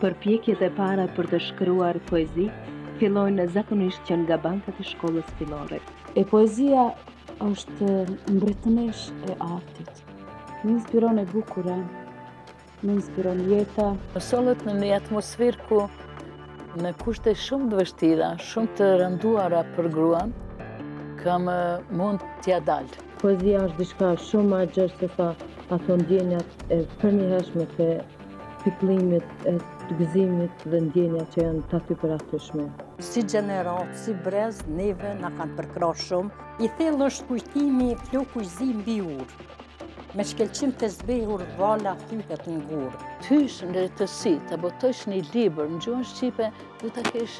Përpjekjet e para për të shkruar poezi fillojnë zakonisht që nga bankat e shkollës fillore. E poezia është mbretëreshë e artit. Më inspiron e bukura Më inspiron jeta. U solla në një atmosferë ku në kushte shumë të vështira, shumë të rënduara për gruan, kam mund t'ia dalë. Poezia është diçka shumë ma gjerë se sa ato ndjenjat e përnjëhershme të pikëllimit, e të gëzimit dhe ndjenja që janë të atypëratyshme. Si gjenerat, si brez, neve na kanë përkrah shumë. I thellë është kujtimi, plot ujë zi mbi urë. Me shkëlqim të zbehur vala thyhet në gurë. Qysh në drejtësi, të botojsh një libër në gjuhën shqipe, do të kesh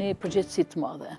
një përgjegjësi të madhe.